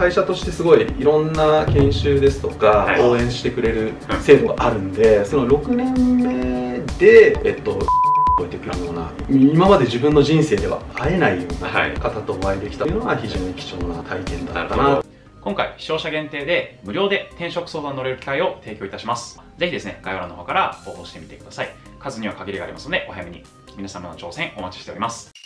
会社としてすごいいろんな研修ですとか、はい。応援してくれる制度があるんで、その6年目でえっと超えてくるような今まで自分の人生では会えないようはい。な方とお会いできた。というのは非常に貴重な体験だったな。今回視聴者限定で無料で転職相談に乗れる機会を提供いたします。ぜひですね概要欄の方から応募してみてください。数には限りがありますのでお早めに皆様の挑戦お待ちしております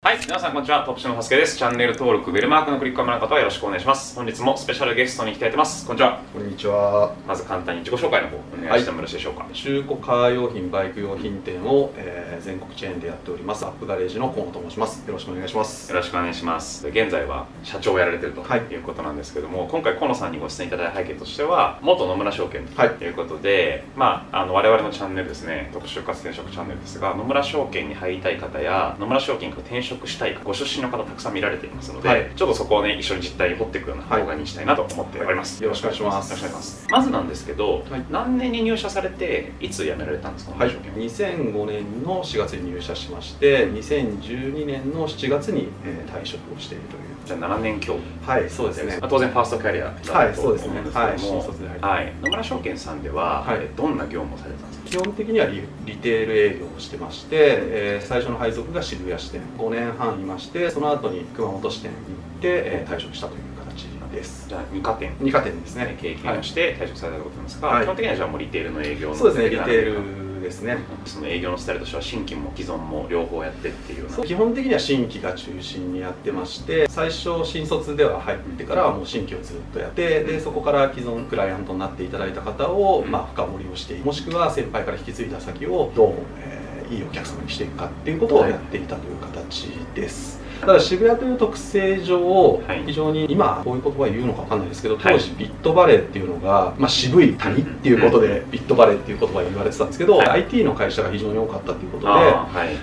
はい、皆さんこんにちは、トップシのハスケです。チャンネル登録、ベルマークのクリックをの方はよろしくお願いします。本日もスペシャルゲストに来ていただいてます。こんにちは。こんにちはまず簡単に自己紹介の方お願いしてもよろしいでしょうか。中古カー用品バイク用品店を、えー全国チェーンでやっておりますアップガレージの河野と申しますよろしくお願いしますよろしくお願いします現在は社長をやられてるとはいいうことなんですけども、今回河野さんにご出演いただいた背景としては元野村証券はいということで、まあ、あの我々のチャンネルですね特殊活転職チャンネルですが野村証券に入りたい方や野村証券から転職したい方ご出身の方たくさん見られていますので、はい。ちょっとそこをね一緒に実態に掘っていくようなはい。動画にしたいなと思っております、よろしくお願いします。よろしくお願いします。まずなんですけど、はい。何年に入社されていつ辞められたんですか？野はい、村証券2005年の4月に入社しまして2012年の7月に、えー退職をしているという。じゃあ7年強。はいそうですね。まあ当然ファーストキャリアはいだと思うんですけども、はい新卒で入りはい、野村証券さんでは、はい。えどんな業務をされてたんですか？基本的にはリリテール営業をしてまして、えー最初の配属が渋谷支店5年半いましてその後に熊本支店に行って、えー退職したという形です。じゃあ2課店。2課店ですね。経験をして退職されたことなんですが、はい。基本的にはじゃあもうリテールの営業のそうですねリテールですね。その営業のスタイルとしては新規も既存も両方やってっていうよう基本的には新規が中心にやってまして最初新卒では入ってからはもう新規をずっとやってでそこから既存クライアントになっていただいた方を、うん。まあ、深掘りをしてもしくは先輩から引き継いだ先をどう、えーいいお客様にしていくかっていうことをやっていたという形ですただ渋谷という特性上はい。非常に今こういう言葉言うのか分かんないですけどはい。当時ビットバレーっていうのが、まあ、渋い谷っていうことでビットバレーっていう言葉が言われてたんですけど、はい。IT の会社が非常に多かったということで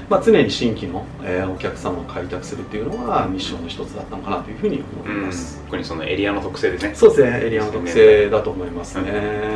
まあ、常に新規の、えーお客様を開拓するっていうのがミッションの一つだったのかなというふうに思いうん。ます、特にそのエリアの特性ですね。そうですねエリアの特性だと思いますね、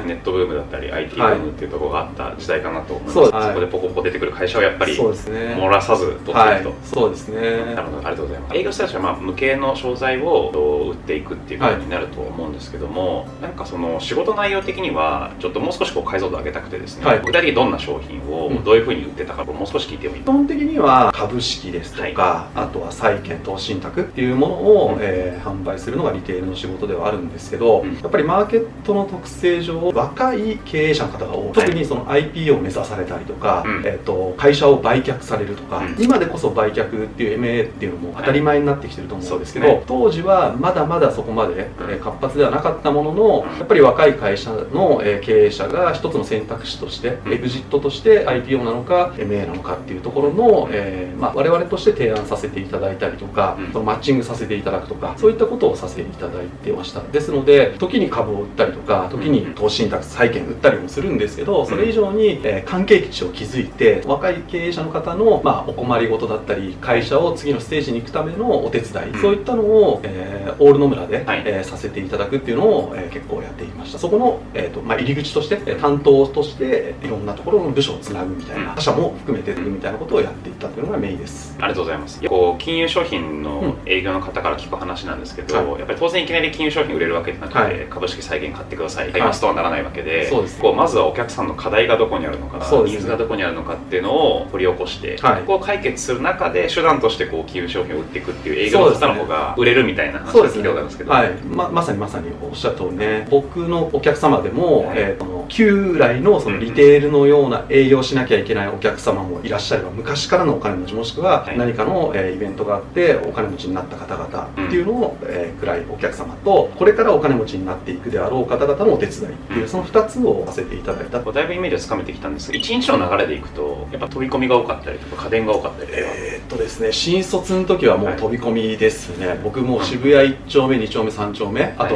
ネットブームだったり IT ブはいームっていうところがあった時代かなと思います、はい。こでポコポコ出てくる会社をやっぱりそうですね。漏らさず取っていくと、はい。そうですね。なるほど、ありがとうございます。営業スタは、まあ、無形の商材を売っていくっていうことになると思うんですけども、なんかその仕事内容的には、ちょっともう少しこう解像度を上げたくてですね、はい。具体的にどんな商品をうん。どういうふうに売ってたか、もう少し聞いてもいい基本的には株式ですとか、あとは債券投資信託っていうものを、うん。えー販売するのがリテールの仕事ではあるんですけど、うん。やっぱりマーケットの特性上若い経営者の方が多い、特にその IPO を目指されたりとか、うん。えー、と会社を売却されるとか、うん。今でこそ売却っていう MA っていうのも当たり前になってきてると思うんですけど、はいそうです当時はまだまだそこまで、うん。えー活発ではなかったものの、うんやっぱり若い会社の、えー経営者が一つの選択肢として、うん。エグジットとして IPO なのか MA なのかっていうところの、えーまあ、我々として提案させていただいたりとか、うん。そのマッチングさせていただくとかそういったことをさせていただいてました。ですので時に株を売ったりとか時に投資信託債券売ったりもするんですけどそれ以上に、えー関係値を築いて若い経営者の方の、まあ、お困りごとだったり会社を次のステージに行くためのお手伝い、うん。そういったのを、えーオール野村で、はい。えーさせていただくっていうのを、えー結構やっていました。そこの、えーとまあ、入り口としてえー担当としていろんなところの部署をつなぐみたいなうん。他社も含めてみたいなことをやっていったっていうのがメインです。ありがとうございます。こう金融商品の営業の方から聞く話なんですけど、はい。やっぱり当然いきなり金融商品売れるわけじゃなくて、はい。株式債券買ってください、買いますとはならないわけで、そうですこうまずはお客さんの課題がどこにあるのか、ね。ニーズがどこにあるのかっていうのを掘り起こして、はい。こう解決する中で手段としてこう金融商品を売っていくっていう営業の方の方が売れるみたいな話を聞いたことあるんですけど、はい。ままさにまさにおっしゃる通りね。僕のお客様でも、はい。えーと旧来のそのリテールのような営業しなきゃいけないお客様もいらっしゃれば昔からのお金持ちもしくははい。何かの、えーイベントがあってお金持ちになった方々っていうのを、えーくらいお客様とこれからお金持ちになっていくであろう方々のお手伝いっていう、うん。その2つをさせていただいた。こうだいぶイメージをつかめてきたんです。けど1日の流れでいくとやっぱ飛び込みが多かったりとか家電が多かったりとか、えーですね新卒の時はもう飛び込みですね、僕もう渋谷1丁目2丁目3丁目、あと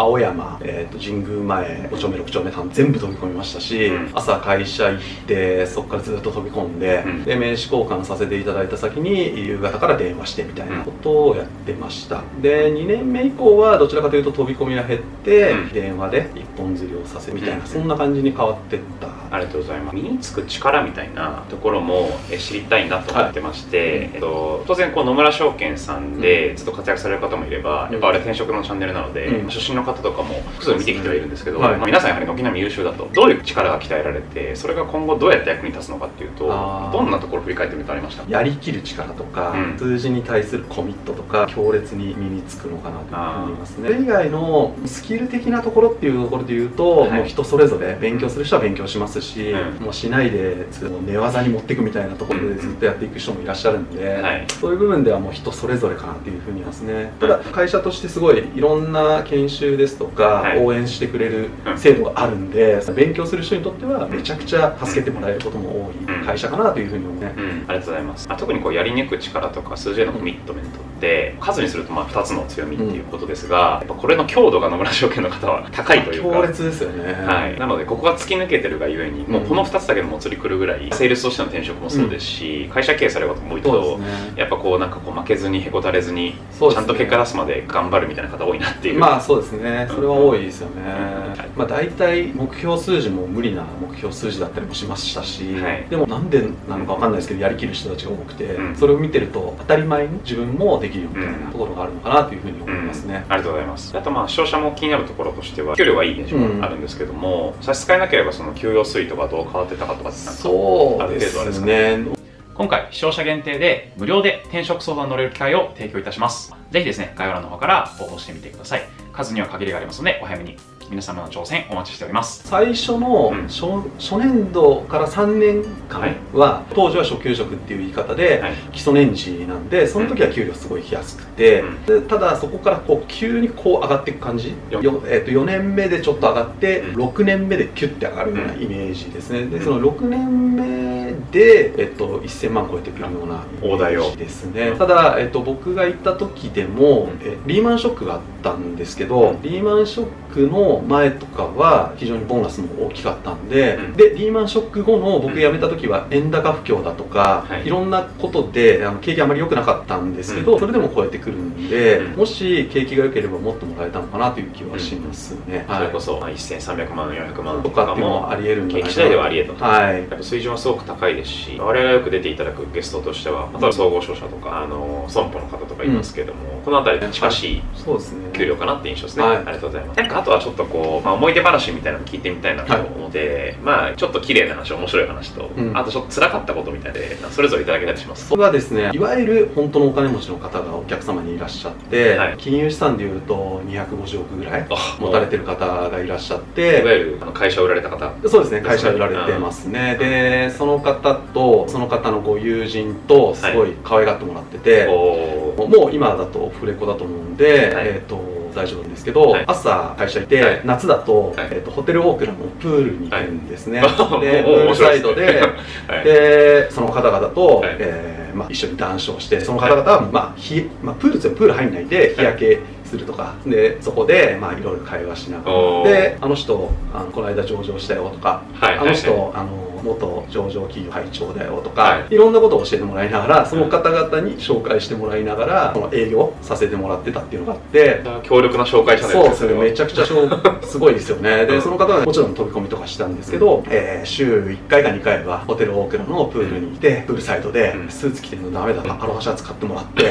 青山、えー、と神宮前5丁目6丁目間全部飛び込みましたし、うん。朝会社行ってそこからずっと飛び込んで、うん。で名刺交換させていただいた先に夕方から電話してみたいなことをやってました。で2年目以降はどちらかというと飛び込みが減って、うん。電話で一本釣りをさせみたいな、うん。そんな感じに変わってった。ありがとうございます。身につく力みたいなところもえ知りたいなと思ってまして、えっと、当然こう野村証券さんでずっと活躍される方もいれば、うん。やっぱあれ転職のチャンネルなので、うん。出身の方とかも複数見てきてはいるんですけど、はい。まあ、皆さんやはり軒並み優秀だとどういう力が鍛えられてそれが今後どうやって役に立つのかっていうとどんなところ振り返ってみてありました？やりきる力とか、うん。数字に対するコミットとか強烈に身につくのかなと思いますね。それ以外のスキル的なところっていうところで言うと、はい。もう人それぞれ勉強する人は勉強しますし、うん。もうしないで寝技に持っていくみたいなところでずっとやっていく人もいらっしゃるんで、はい。そういう部分ではもう人それぞれかなっていうふうに言いますね。ただ会社としてすごいいろんな研修ですとか、はい。応援してくれるうん。制度があるんで勉強する人にとってはめちゃくちゃ助けてもらえることも多い会社かなというふうに思うね、うん、ありがとうございます、まあ、特にこうやり抜く力とか数字へのコミットメントって数にするとまあ2つの強みっていうことですが、やっぱこれの強度が野村証券の方は高いというか。強烈ですよね、はい、なのでここが突き抜けてるがゆえに、もうこの2つだけでもつりくるぐらいセールスとしての転職もそうですし、会社経営される方も多いと、ね。やっぱこうなんかこう負けずにへこたれずに、ね。ちゃんと結果出すまで頑張るみたいな方多いなっていう、まあそうですね。それは多いですよね、うん。まあ大体目標数字も無理な目標数字だったりもしましたし、はい。でもなんでなのかわかんないですけどやりきる人たちが多くて、うん。それを見てると当たり前に自分もできるよみたいなところがあるのかなというふうに思いますね、ありがとうございます。あとまあ視聴者も気になるところとしては給料がいい現象があるんですけども、差し支えなければその給与推移とかどう変わってたかとかってそうである程度あれですね。ね今回視聴者限定で無料で転職相談に乗れる機会を提供いたしますぜひですね概要欄の方から応募してみてください数には限りがありますのでお早めに皆様の挑戦お待ちしております。最初のうん。初,、初年度から3年間は、当時は初給職っていう言い方で、はい。基礎年次なんでその時は給料すごい安くて、うん。でただそこからこう急にこう上がっていく感じ。よ、えー、と4年目でちょっと上がって、うん。6年目でキュッて上がるようなイメージですね。でその6年目で、えっと1000万超えてくるようなイメ大台をージですね。ただ、えっと僕が行った時でも、えリーマンショックがあったんですけど、リーマンショックの前とかは非常にボーナスも大きかったんで、うん。でリーマンショック後の僕辞めた時は円高不況だとか、はい。い、ろんなことであの景気あまり良くなかったんですけど、うん。それでも超えてくるんで、うん。もし景気が良ければもっともらえたのかなという気はしますね、それこそ、まあ、1300万400万ととかかっていうのももありえるんじゃないかな景気次第ではありえたと。はいやっぱ水準はすごく高いですし我々がよく出ていただくゲストとしては例えば総合商社とかあの損保の方とかいますけども、この辺りに近しい。そうですね。給料かなって印象ですね、はい。ありがとうございます。なんかあとはちょっとこう、まあ、思い出話みたいなの聞いてみたいなと思って、まあちょっと綺麗な話面白い話と、うん。あとちょっと辛かったことみたいでそれぞれいただけたりします。それはですねいわゆる本当のお金持ちの方がお客様にいらっしゃって、はい。金融資産でいうと250億ぐらいあ持たれてる方がいらっしゃっいわてゆるあの会社を売られた方。そうですね会社売られてますね。でその方とその方のご友人とすごい可愛がってもらってて、おー。もう今だとフレコだと思うんで、はい。えー、と大丈夫なんですけど、はい。朝会社行って、はい。夏だと,、はい。えー、とホテルオークラのプールに行くんですね、はいでプおールサイドで はい。でその方々と、はい。えーまあ、一緒に談笑してその方々は、まあひまあ、プールってプール入んないで日焼けするとか、でそこで、まあ、いろいろ会話しながおー。らであの人あのこの間上場したよとか、はいあの人、はいあの元上場企業会長だよとか、、はい。ろんなことを教えてもらいながらその方々に紹介してもらいながらその営業させてもらってたっていうのがあって。強力な紹介者そうですね、めちちゃくちゃ すごいですよね。で、うん。その方はもちろん飛び込みとかしたんですけど、えー週1回か2回はホテルオークラのプールにいて、プールサイドでうん。スーツ着てるのダメだな、アロハシャツ買ってもらって、で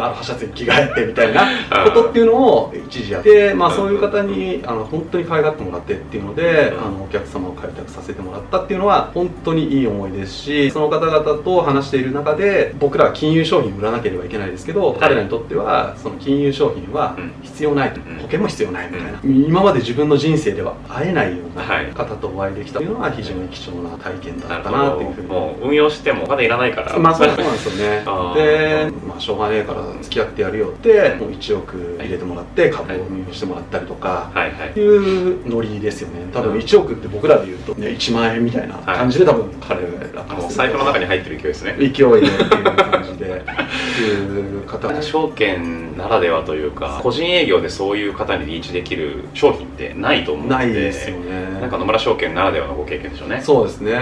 アロハシャツに着替えてみたいなことっていうのを一時やって、まあそういう方にあの本当に可愛がってもらってっていうので、うん。あのお客様を開拓させてもらったっていうのは本当にいい思いですし、その方々と話している中で、僕らは金融商品売らなければいけないですけど、彼らにとってはその金融商品はうん。必要ない保険も必要ないみたいな、今まで自分の人生では会えないようはい。な方とお会いできたというのは非常に貴重な体験だったなっていうふうに。もう運用してもお金いらないから。まあそうなんですよね。で、まあ、しょうがねえから付き合ってやるよってもう1億入れてもらって株を運用してもらったりとか、はい。い。うノリですよね。多分1億って僕らで言うと、ね、1万円みたいな感じで多分彼らからするともう財布の中に入ってる勢いですね。勢いでっていう感じで いう方が証券ならではというか個人営業でそういう方にリーチできる商品ってないと思うのでないですよね。なんか野村証券ならではのご経験でしょうね。そうですね、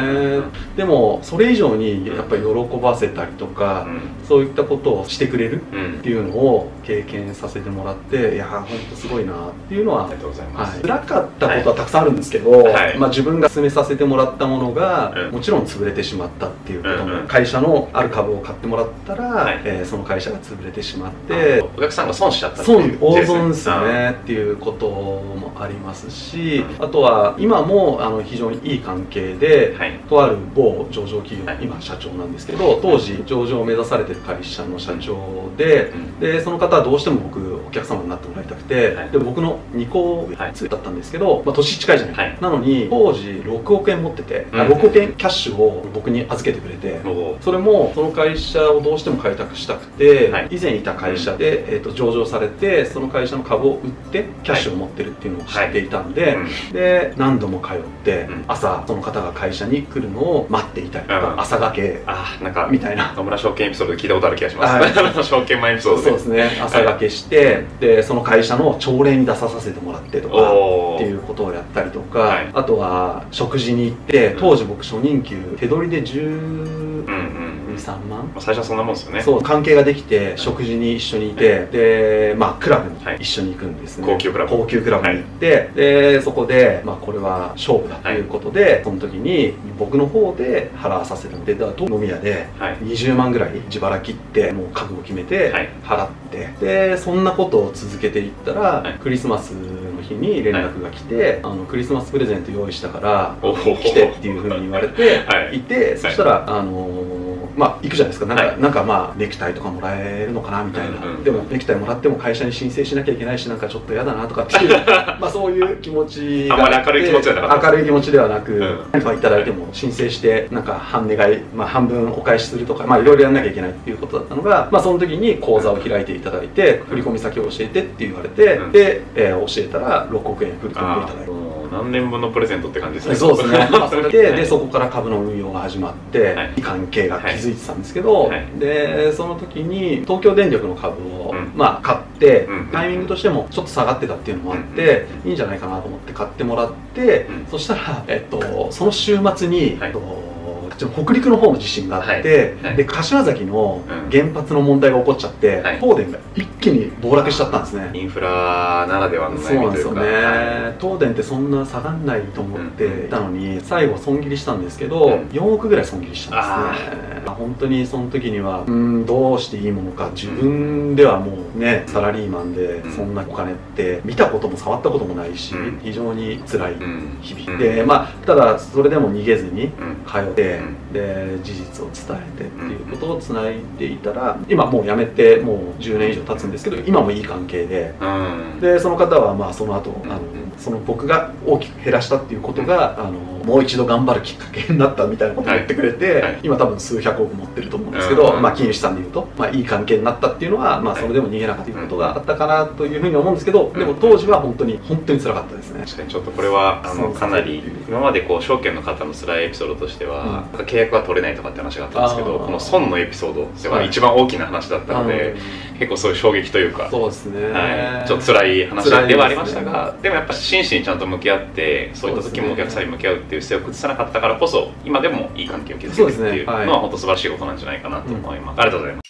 でもそれ以上にやっぱり喜ばせたりとか、そういったことをしてくれるっていうのを経験させてもらっていや本当すごいなっていうのはありがとうございます、はい、辛かったことはたくさんあるんですけど、はい、まあ、自分が進めさせてもらったものが、うん、もちろん潰れてしまったっていうことも、うんうん、会社のある株を買ってもらったら、はい、えー、その会社が潰れてしまってお客さんが損しちゃったっていう大損ですねっていうこともありますし、うん、あとは今もあの非常にいい関係で、はい、とある某上場企業、今社長なんですけど当時上場を目指されてる会社の社長で,、でその方はどうしても僕お客様になってもらいたくて、で僕の2個上だったんですけど、まあ、年近いじゃない、なのに当時6億円持ってて、うん、6億円キャッシュを僕に預けてくれて、それもその会社をどうしても開拓したくて、以前いた会社で、えー、と上場されてその会社の株を売ってキャッシュを持ってるっていうのを知っていたんで、で何度も通って、朝その方が会社に来るのを待っていたりとか、朝がけあなんかみたいな。野村証券エピソードで聞いたことある気がします、はい、証券前エピソードそうですね。朝がけして、でその会社の朝礼に出させてもらってとかっていうことをやったりとか、はい、あとは食事に行って当時僕初任給手取りで10、23万？最初はそんなもんですよね。そう関係ができて食事に一緒にいて、はい、でまあクラブに一緒に行くんですね、高級クラブ。高級クラブに行って、でそこで、まあ、これは勝負だとい。うことで、その時に僕の方で払わさせる。のでだと飲み屋で20万ぐらい自腹切ってもう覚悟決めて払って、でそんなことを続けていったら、クリスマスの日に連絡が来て、あのクリスマスプレゼント用意したから来てっていうふうに言われて い。て、そしたらあのまあ行くじゃないですか。なんか,、なんかまあネクタイとかもらえるのかなみたいな、でもネクタイもらっても会社に申請しなきゃいけないしなんかちょっと嫌だなとかっていう まあそういう気持ちがあまり明るい気持ちではなく明るい気持ちではなく、何かいただいても申請してなんか半願い、まあ、半分お返しするとかまあいろいろやんなきゃいけないっていうことだったのが、まあ、その時に口座を開いていただいて振込先を教えてって言われて、で、えー、教えたら6億円振り込んでいただいて。何年分のプレゼントって感じですね。そうですね、ででそこから株の運用が始まって、はい、関係が築いてたんですけど、はい、でその時に東京電力の株を、うん、まあ、買って、うん、タイミングとしてもちょっと下がってたっていうのもあって、うん、いいんじゃないかなと思って買ってもらって、そしたら、えっと、その週末に、はい、えっと北陸の方の地震があって、はいはい、で柏崎の原発の問題が起こっちゃって、はい、東電が一気に暴落しちゃったんですね。インフラならではの悩みというか。そうなんですよね、東電ってそんな下がんないと思ってたのに、最後損切りしたんですけど、うん、4億ぐらい損切りしたんですね。本当にその時にはうんどうしていいものか自分ではもうねサラリーマンでそんなお金って見たことも触ったこともないし、非常に辛い日々、でまあただそれでも逃げずに通って、で事実を伝えてっていうことをつないでいたら今もう辞めてもう10年以上経つんですけど今もいい関係で、でその方はまあその後あのその僕が大きく減らしたっていうことがあのもう一度頑張るきっかけになったみたいなことを言ってくれて、はい。はい、今多分数百億持ってると思うんですけど、まあ、金融資産でいうと、まあ、いい関係になったっていうのは、まあ、それでも逃げなかったということがあったかなというふうに思うんですけど、でも当時は本当に本当につらかったですね。確かにちょっとこれはあのかなり今までこう証券の方の辛いエピソードとしては、うん、契約は取れないとかって話があったんですけどこの損のエピソードが一番大きな話だったので、はい結構そういう衝撃というかそうですね、はい、ちょっと辛い話ではありましたがで,、もやっぱ真摯にちゃんと向き合ってそういった時もお客さんに向き合うっていう姿勢を崩さなかったからこそ今でもいい関係を築けるっていうのは本当素晴らしいことなんじゃないかなと思います、ありがとうございます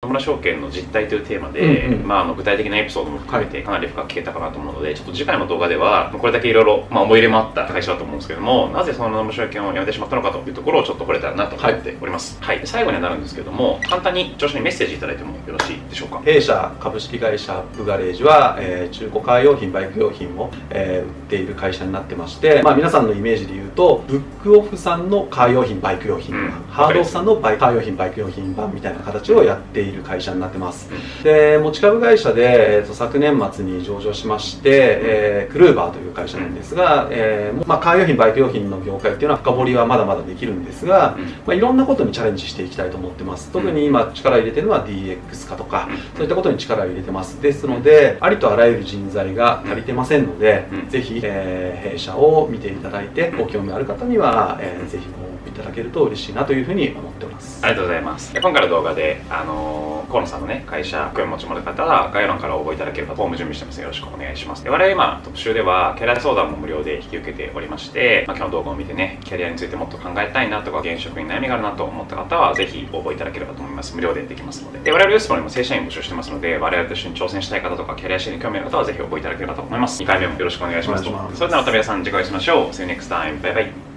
野村証券の実態というテーマで、うんうん、まあ、あの具体的なエピソードも含めてかなり深く聞けたかなと思うので、ちょっと次回の動画ではこれだけいろいろ思い入れもあった会社だと思うんですけどもなぜその野村証券を辞めてしまったのかというところをちょっと触れたらなと思っております、はい、はい、最後にはなるんですけども簡単に調子にメッセージいただいてもよろしいでしょうか？弊社株式会社ブガレージは、えー、中古カー用品バイク用品を、えー、売っている会社になってまして、まあ、皆さんのイメージで言うとブックオフさんのカー用品バイク用品、うん、ハードオフさんのバイカー用品バイク用品版みたいな形をやっている会社になってます。で持ち株会社で、えーと、昨年末に上場しまして、えー、クルーバーという会社なんですが、えーまあ、カー用品バイク用品の業界っていうのは深掘りはまだまだできるんですが、まあ、いろんなことにチャレンジしていきたいと思ってます。特に今力入れてるのは DX 化とか、そういったことに力を入れてます。ですのでありとあらゆる人材が足りてません。ので、ぜひ、えー、弊社を見ていただいてご興味ある方には、えー、ぜひごただただけると嬉しいなというふうに思っております。ありがとうございます。今回の動画であのー、河野さんのね会社興味持ちもらう方は概要欄から応募いただければフォーム準備してます。よろしくお願いします。で我々今特集ではキャリア相談も無料で引き受けておりまして、まあ、今日の動画を見てねキャリアについてもっと考えたいなとか現職に悩みがあるなと思った方はぜひ応募いただければと思います。無料でできますので。で我々ユースポにも正社員募集してますので我々と一緒に挑戦したい方とかキャリア支援に興味ある方はぜひ応募いただければと思います。2回目もよろしくお願いします。それではまた皆さん次回お会いしましょう。See you next time バイバイ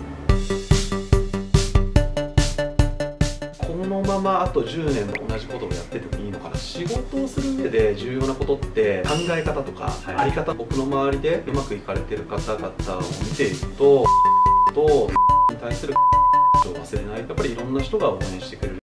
ままあと10年同じことをやっててもいいのかな。仕事をする上で重要なことって考え方とか、はい、あり方僕の周りでうまくいかれてる方々を見ているととに対するを忘れない。やっぱりいろんな人が応援してくれる。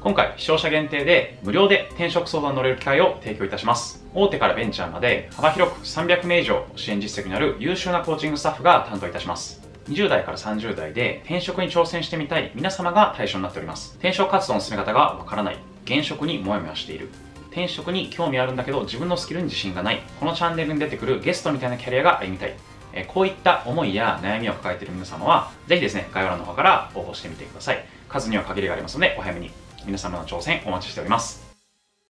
今回視聴者限定で無料で転職相談に乗れる機会を提供いたします。大手からベンチャーまで幅広く300名以上支援実績のある優秀なコーチングスタッフが担当いたします20代から30代で転職に挑戦してみたい皆様が対象になっております。転職活動の進め方がわからない。現職にモヤモヤしている。転職に興味あるんだけど自分のスキルに自信がない。このチャンネルに出てくるゲストみたいなキャリアが歩みたい。えこういった思いや悩みを抱えている皆様は、ぜひですね、概要欄の方から応募してみてください。数には限りがありますので、お早めに皆様の挑戦お待ちしております。